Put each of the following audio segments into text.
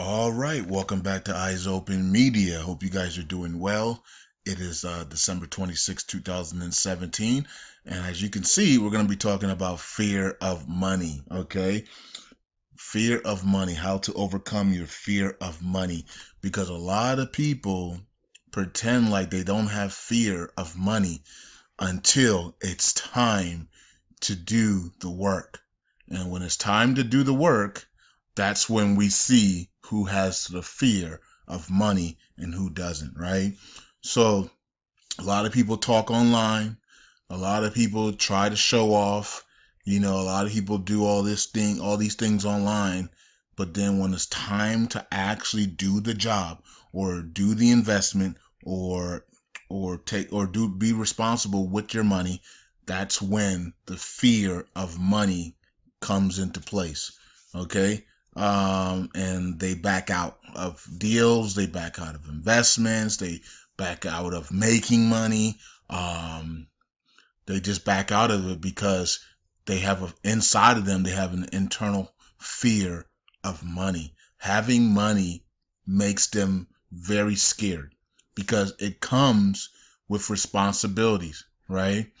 All right, welcome back to Eyes Open Media. Hope you guys are doing well. It is uh, December 26, 2017, and as you can see, we're going to be talking about fear of money, okay? Fear of money, how to overcome your fear of money, because a lot of people pretend like they don't have fear of money until it's time to do the work. And when it's time to do the work, that's when we see who has the fear of money and who doesn't, right? So a lot of people talk online. A lot of people try to show off. You know, a lot of people do all this thing, all these things online. But then when it's time to actually do the job or do the investment or or take or do be responsible with your money, that's when the fear of money comes into place. Okay um, and they back out of deals, they back out of investments, they back out of making money. Um, they just back out of it because they have a, inside of them they have an internal fear of money. Having money makes them very scared because it comes with responsibilities, right?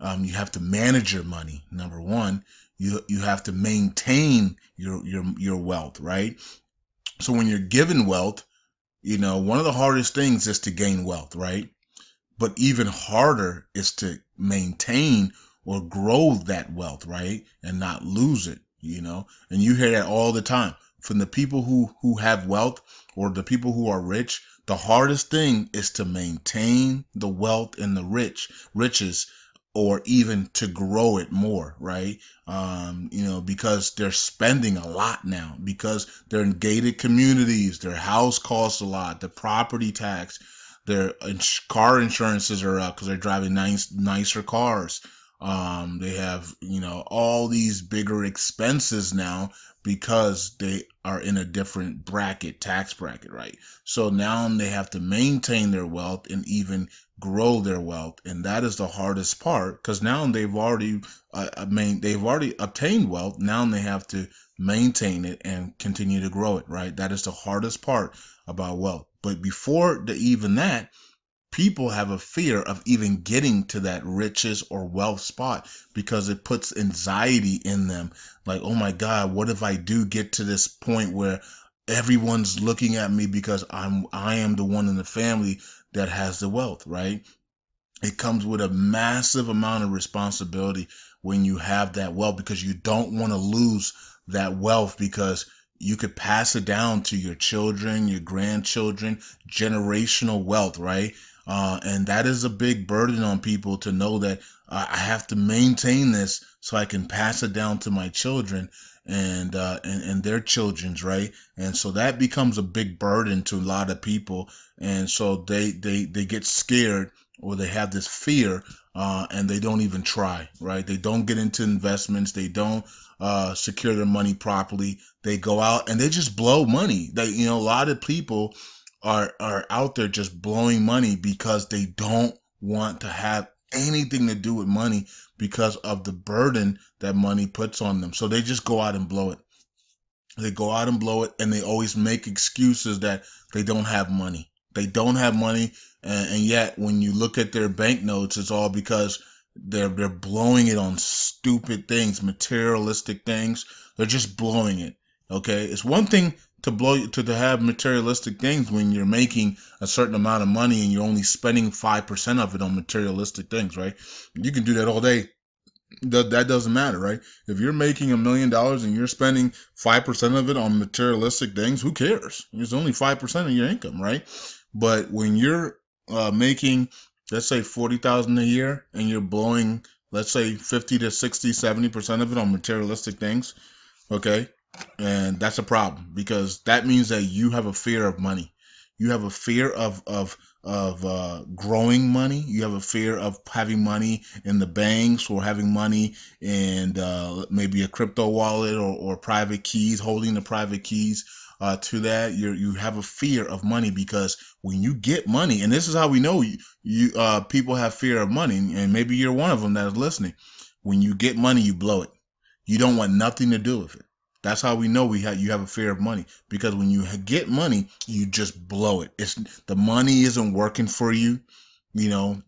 Um, you have to manage your money. Number one, you you have to maintain your your your wealth, right? So when you're given wealth, you know, one of the hardest things is to gain wealth, right? But even harder is to maintain or grow that wealth, right? And not lose it, you know? And you hear that all the time from the people who who have wealth or the people who are rich, the hardest thing is to maintain the wealth and the rich riches or even to grow it more, right? Um, you know, because they're spending a lot now because they're in gated communities, their house costs a lot, the property tax, their car insurances are up because they're driving nice, nicer cars. Um, they have, you know, all these bigger expenses now because they are in a different bracket, tax bracket, right? So now they have to maintain their wealth and even grow their wealth, and that is the hardest part because now they've already, uh, mean, they've already obtained wealth. Now they have to maintain it and continue to grow it, right? That is the hardest part about wealth. But before the, even that, people have a fear of even getting to that riches or wealth spot because it puts anxiety in them like oh my god what if i do get to this point where everyone's looking at me because i'm i am the one in the family that has the wealth right it comes with a massive amount of responsibility when you have that wealth because you don't want to lose that wealth because you could pass it down to your children, your grandchildren, generational wealth, right? Uh, and that is a big burden on people to know that uh, I have to maintain this so I can pass it down to my children and uh, and, and their children's right. And so that becomes a big burden to a lot of people, and so they they they get scared or they have this fear uh, and they don't even try, right? They don't get into investments. They don't uh, secure their money properly. They go out and they just blow money. They, you know, a lot of people are are out there just blowing money because they don't want to have anything to do with money because of the burden that money puts on them. So they just go out and blow it. They go out and blow it and they always make excuses that they don't have money. They don't have money and, and yet when you look at their banknotes it's all because they're they're blowing it on stupid things, materialistic things. They're just blowing it. Okay? It's one thing to blow to, to have materialistic things when you're making a certain amount of money and you're only spending 5% of it on materialistic things, right? You can do that all day. That, that doesn't matter, right? If you're making a million dollars and you're spending 5% of it on materialistic things, who cares? It's only 5% of your income, right? But when you're uh, making, let's say 40,000 a year and you're blowing, let's say 50 to 60, 70% of it on materialistic things, okay? And that's a problem because that means that you have a fear of money. You have a fear of of of uh, growing money. You have a fear of having money in the banks or having money in uh, maybe a crypto wallet or, or private keys holding the private keys uh, to that. You you have a fear of money because when you get money and this is how we know you, you uh, people have fear of money and maybe you're one of them that is listening. When you get money you blow it. You don't want nothing to do with it That's how we know we have you have a fear of money because when you get money, you just blow it. It's the money isn't working for you. You know,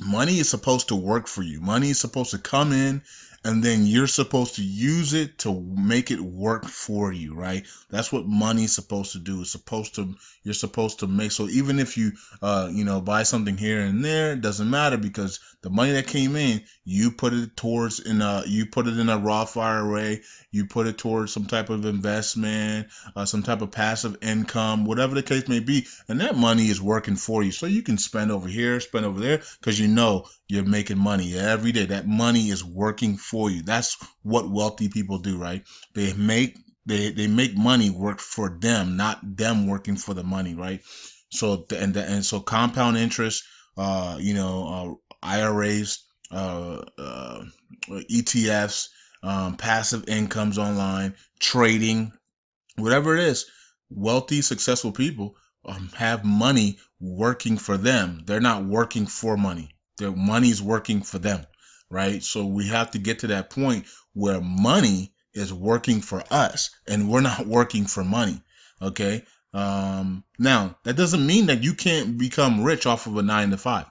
money is supposed to work for you. Money is supposed to come in and then you're supposed to use it to make it work for you, right? That's what money's supposed to do. It's supposed to you're supposed to make so even if you uh you know buy something here and there, it doesn't matter because the money that came in, you put it towards in a you put it in a Roth IRA, you put it towards some type of investment, uh, some type of passive income, whatever the case may be, and that money is working for you. So you can spend over here, spend over there, because you know you're making money every day. That money is working for you. That's what wealthy people do, right? They make they they make money work for them, not them working for the money, right? So and and so compound interest, uh, you know, uh, IRAs, uh, uh, ETFs, um, passive incomes online, trading, whatever it is. Wealthy, successful people um, have money working for them. They're not working for money. Their money's working for them, right? So we have to get to that point where money is working for us and we're not working for money. Okay. Um, now that doesn't mean that you can't become rich off of a nine to five.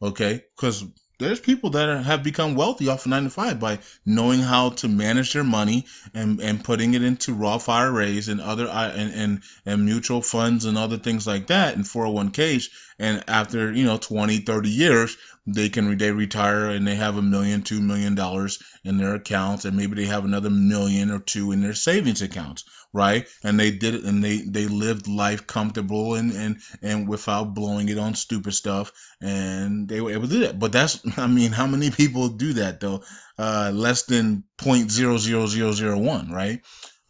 Okay. Cause there's people that are, have become wealthy off of nine to five by knowing how to manage their money and, and putting it into Roth IRAs and other and, and and mutual funds and other things like that and 401ks and after you know 20 30 years they can they retire and they have a million two million dollars in their accounts and maybe they have another million or two in their savings accounts right? And they did it and they they lived life comfortable and and and without blowing it on stupid stuff and they were able to do that. But that's i mean how many people do that though? Uh less than 0.00001 right?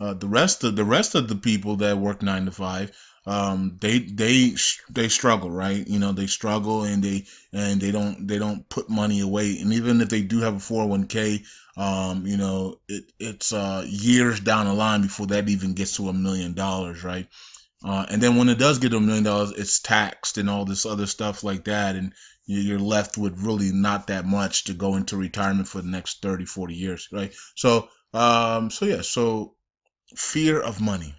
Uh, the rest of the rest of the people that work nine to five um, they they they struggle, right? You know, they struggle and they and they don't they don't put money away. And even if they do have a 401k, um, you know, it it's uh, years down the line before that even gets to a million dollars, right? Uh, and then when it does get to a million dollars, it's taxed and all this other stuff like that, and you're left with really not that much to go into retirement for the next 30, 40 years, right? So, um, so yeah, so fear of money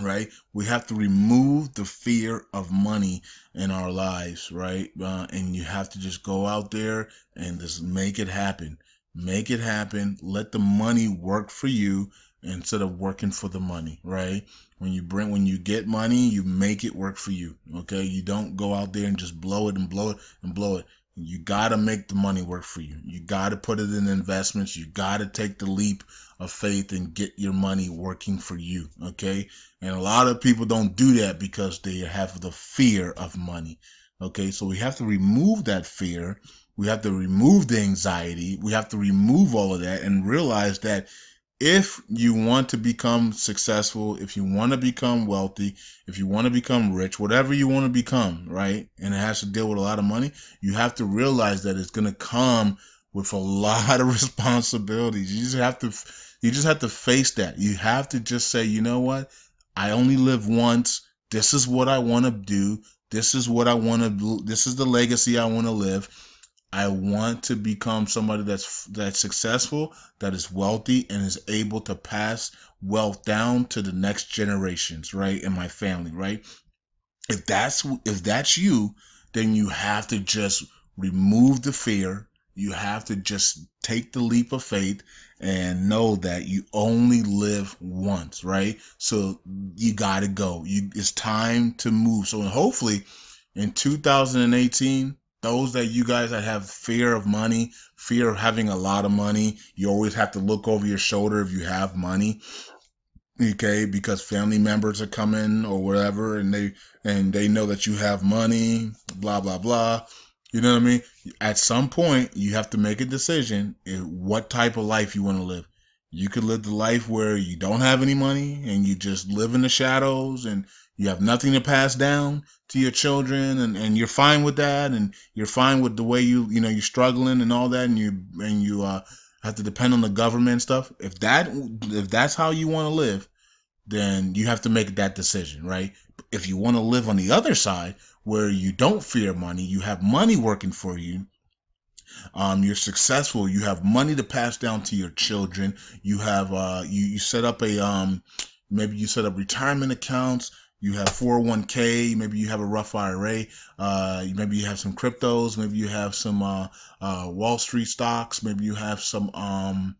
right? We have to remove the fear of money in our lives, right? Uh, and you have to just go out there and just make it happen. Make it happen. Let the money work for you instead of working for the money, right? When you bring when you get money, you make it work for you. Okay? You don't go out there and just blow it and blow it and blow it. You got to make the money work for you. You got to put it in investments. You got to take the leap of faith and get your money working for you. Okay. And a lot of people don't do that because they have the fear of money. Okay. So we have to remove that fear. We have to remove the anxiety. We have to remove all of that and realize that if you want to become successful, if you want to become wealthy, if you want to become rich, whatever you want to become, right? And it has to deal with a lot of money, you have to realize that it's going to come with a lot of responsibilities. You just have to you just have to face that. You have to just say, "You know what? I only live once. This is what I want to do. This is what I want to this is the legacy I want to live." I want to become somebody that's that's successful, that is wealthy, and is able to pass wealth down to the next generations, right? In my family, right? If that's if that's you, then you have to just remove the fear. You have to just take the leap of faith and know that you only live once, right? So you got to go. You it's time to move. So hopefully in 2018 those that you guys that have fear of money, fear of having a lot of money, you always have to look over your shoulder if you have money. Okay, because family members are coming or whatever and they and they know that you have money, blah blah blah. You know what I mean? At some point you have to make a decision eh, what type of life you want to live. You could live the life where you don't have any money and you just live in the shadows and you have nothing to pass down to your children and, and you're fine with that and you're fine with the way you you know you're struggling and all that and you and you uh, have to depend on the government and stuff if that if that's how you want to live then you have to make that decision right if you want to live on the other side where you don't fear money you have money working for you Um, you're successful. You have money to pass down to your children. You have uh, you you set up a um, maybe you set up retirement accounts. You have 401k. Maybe you have a Roth IRA. Uh, maybe you have some cryptos. Maybe you have some uh, uh, Wall Street stocks. Maybe you have some um,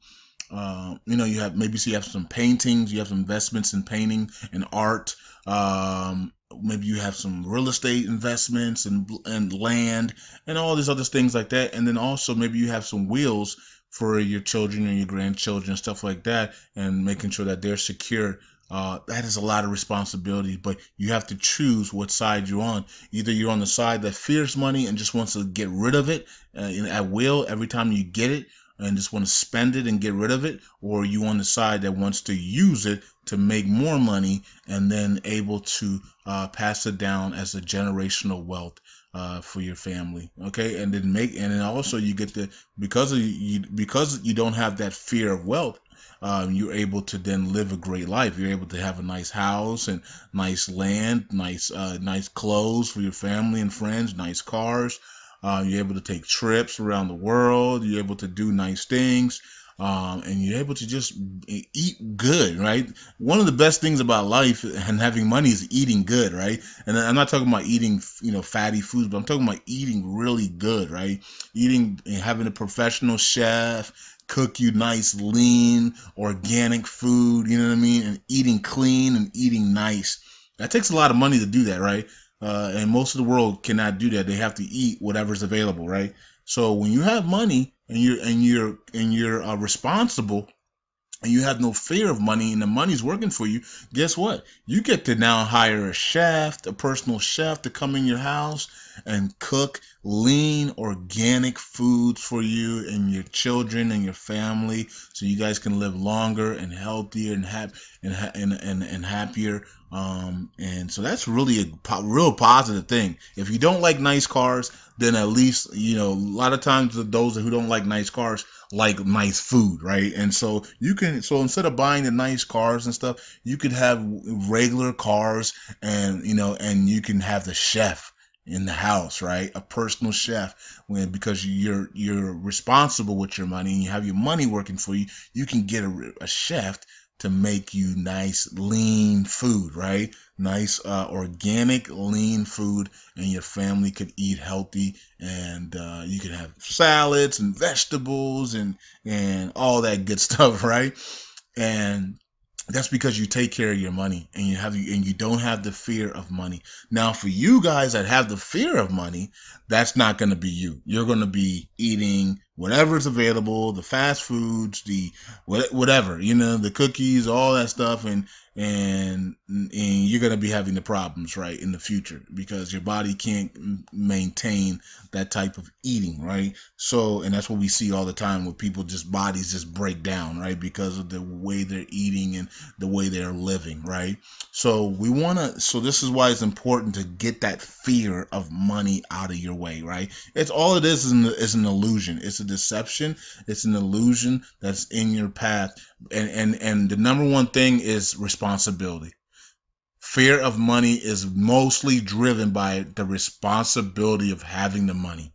uh, you know, you have maybe so you have some paintings, you have some investments in painting and art. Um, maybe you have some real estate investments and and land and all these other things like that. And then also maybe you have some wheels for your children and your grandchildren, stuff like that, and making sure that they're secure. Uh, that is a lot of responsibility, but you have to choose what side you're on. Either you're on the side that fears money and just wants to get rid of it uh, at will every time you get it, and just want to spend it and get rid of it, or you on the side that wants to use it to make more money and then able to uh, pass it down as a generational wealth uh, for your family. Okay, and then make and then also you get the because of you because you don't have that fear of wealth. Um, you're able to then live a great life. You're able to have a nice house and nice land, nice uh, nice clothes for your family and friends, nice cars. Uh, you're able to take trips around the world. You're able to do nice things. Um, and you're able to just eat good, right? One of the best things about life and having money is eating good, right? And I'm not talking about eating, you know, fatty foods, but I'm talking about eating really good, right? Eating having a professional chef cook you nice, lean, organic food, you know what I mean? And eating clean and eating nice. That takes a lot of money to do that, right? uh, and most of the world cannot do that. They have to eat whatever's available, right? So when you have money and you're and you're and you're uh, responsible and you have no fear of money and the money's working for you, guess what? You get to now hire a chef, a personal chef to come in your house and cook lean organic foods for you and your children and your family so you guys can live longer and healthier and hap- and, ha- and, and, and happier um, and so that's really a po- real positive thing. If you don't like nice cars, then at least, you know, a lot of times those who don't like nice cars like nice food, right? And so you can, so instead of buying the nice cars and stuff, you could have regular cars and, you know, and you can have the chef in the house, right? A personal chef when because you're you're responsible with your money and you have your money working for you, you can get a, a chef to make you nice lean food, right? Nice uh, organic lean food, and your family could eat healthy, and uh, you can have salads and vegetables and and all that good stuff, right? And that's because you take care of your money and you have and you don't have the fear of money. Now for you guys that have the fear of money, that's not going to be you. You're going to be eating whatever's available, the fast foods, the whatever, you know, the cookies, all that stuff and and and you're going to be having the problems right in the future because your body can't maintain that type of eating right? So and that's what we see all the time with people just bodies just break down right because of the way they're eating and the way they're living right? So we want to so this is why it's important to get that fear of money out of your way right? It's all it is is an, is an illusion. It's a deception. It's an illusion that's in your path. And and and the number one thing is responsibility fear of money is mostly driven by the responsibility of having the money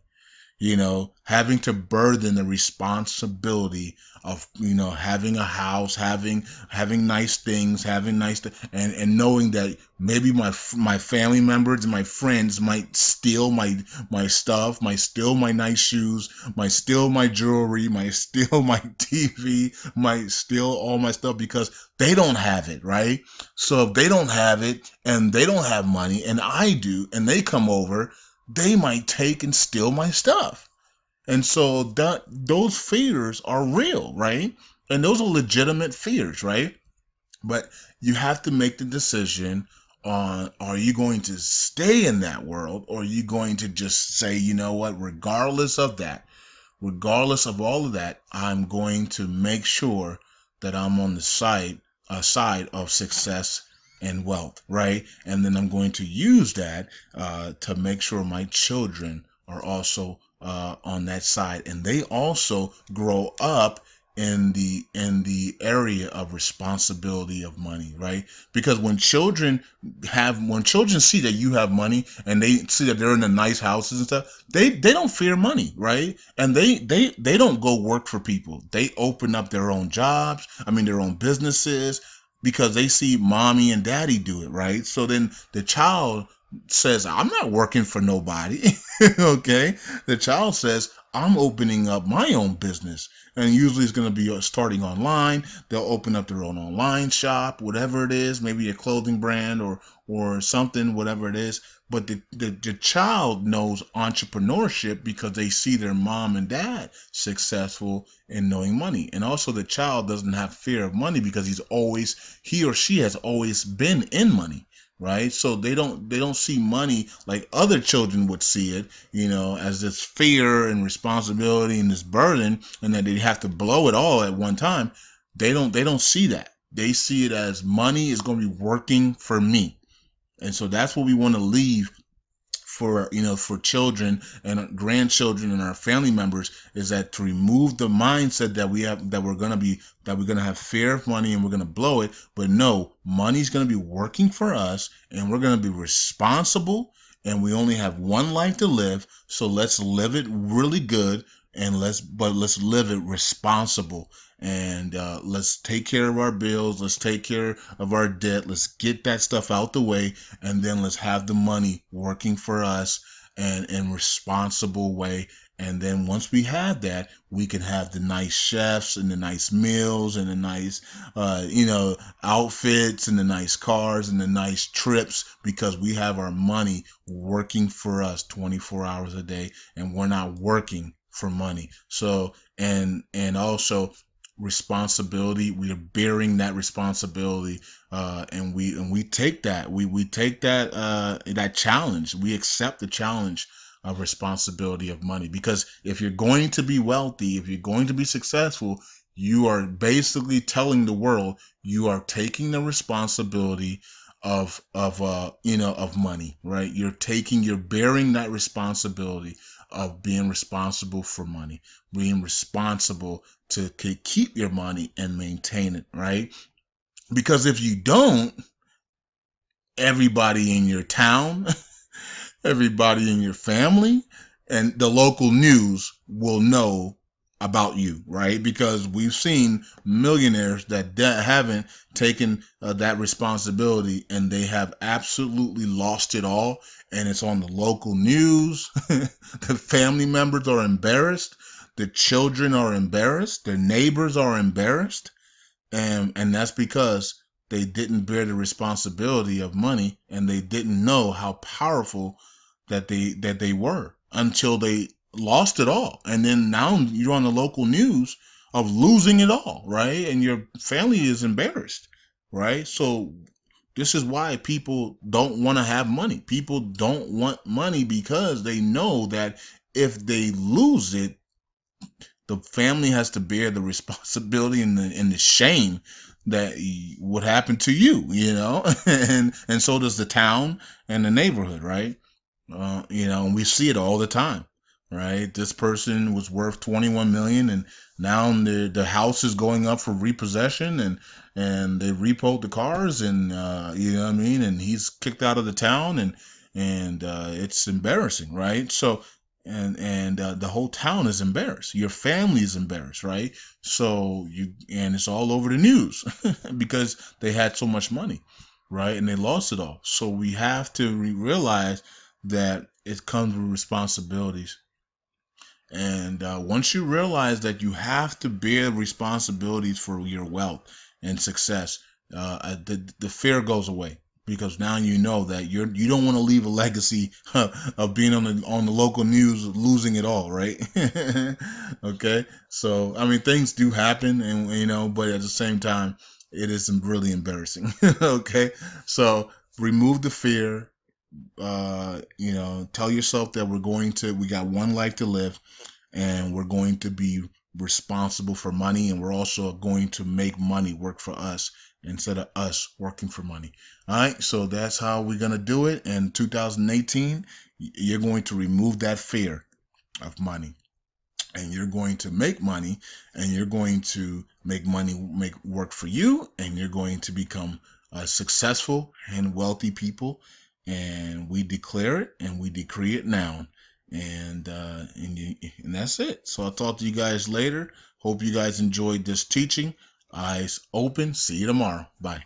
you know, having to burden the responsibility of, you know, having a house, having having nice things, having nice th- and and knowing that maybe my my family members and my friends might steal my my stuff, might steal my nice shoes, might steal my jewelry, might steal my TV, might steal all my stuff because they don't have it, right? So if they don't have it and they don't have money and I do and they come over, they might take and steal my stuff. And so that those fears are real, right? And those are legitimate fears, right? But you have to make the decision on are you going to stay in that world or are you going to just say, you know what, regardless of that, regardless of all of that, I'm going to make sure that I'm on the side uh, side of success and wealth, right? And then I'm going to use that uh, to make sure my children are also uh, on that side, and they also grow up in the in the area of responsibility of money right? Because when children have when children see that you have money and they see that they're in the nice houses and stuff they they don't fear money right? And they they they don't go work for people. They open up their own jobs i mean their own businesses because they see mommy and daddy do it right? So then the child says i'm not working for nobody okay the child says i'm opening up my own business and usually it's going to be uh, starting online. They'll open up their own online shop, whatever it is, maybe a clothing brand or or something, whatever it is. But the, the, the child knows entrepreneurship because they see their mom and dad successful in knowing money. And also the child doesn't have fear of money because he's always he or she has always been in money right? So they don't they don't see money like other children would see it you know as this fear and responsibility and this burden and that they have to blow it all at one time. They don't they don't see that. They see it as money is going to be working for me. And so that's what we want to leave for you know for children and grandchildren and our family members is that to remove the mindset that we have that we're gonna be that we're gonna have fear of money and we're gonna blow it. But no money's gonna be working for us and we're gonna be responsible and we only have one life to live. So let's live it really good and let's but let's live it responsible and uh, let's take care of our bills. Let's take care of our debt. Let's get that stuff out the way. And then let's have the money working for us and in responsible way. And then once we have that we can have the nice chefs and the nice meals and the nice uh, you know outfits and the nice cars and the nice trips because we have our money working for us 24 hours a day and we're not working for money. So and and also responsibility. We are bearing that responsibility uh, and we and we take that. We we take that uh, that challenge. We accept the challenge of responsibility of money. Because if you're going to be wealthy if you're going to be successful you are basically telling the world you are taking the responsibility of of uh you know of money right? You're taking you're bearing that responsibility of being responsible for money, being responsible to keep your money and maintain it, right? Because if you don't, everybody in your town, everybody in your family, and the local news will know about you, right? Because we've seen millionaires that de- haven't taken uh, that responsibility and they have absolutely lost it all. And it's on the local news. the family members are embarrassed. The children are embarrassed. The neighbors are embarrassed. And, and that's because they didn't bear the responsibility of money and they didn't know how powerful that they that they were until they lost it all. And then now you're on the local news of losing it all, right? And your family is embarrassed, right? So this is why people don't want to have money. People don't want money because they know that if they lose it, the family has to bear the responsibility and the, and the shame that would happen to you, you know, and and so does the town and the neighborhood, right? Uh, you know, and we see it all the time right? This person was worth 21 million and now the the house is going up for repossession and and they repoed the cars and uh, you know what I mean and he's kicked out of the town and and uh, it's embarrassing, right? So and and uh, the whole town is embarrassed. Your family is embarrassed, right? So you and it's all over the news because they had so much money, right? And they lost it all. So we have to re- realize that it comes with responsibilities and uh, once you realize that you have to bear responsibilities for your wealth and success, uh, uh the the fear goes away because now you know that you're you don't want to leave a legacy of being on the on the local news losing it all, right? okay, so I mean things do happen, and you know, but at the same time, it is really embarrassing. okay, so remove the fear, uh, you know, tell yourself that we're going to, we got one life to live and we're going to be responsible for money and we're also going to make money work for us instead of us working for money. All right, so that's how we're going to do it. In 2018, you're going to remove that fear of money. and you're going to make money and you're going to make money make work for you and you're going to become uh, successful and wealthy people and we declare it and we decree it now. And uh, and, you, and that's it. So i'll talk to you guys later. Hope you guys enjoyed this teaching. Eyes open. See you tomorrow. Bye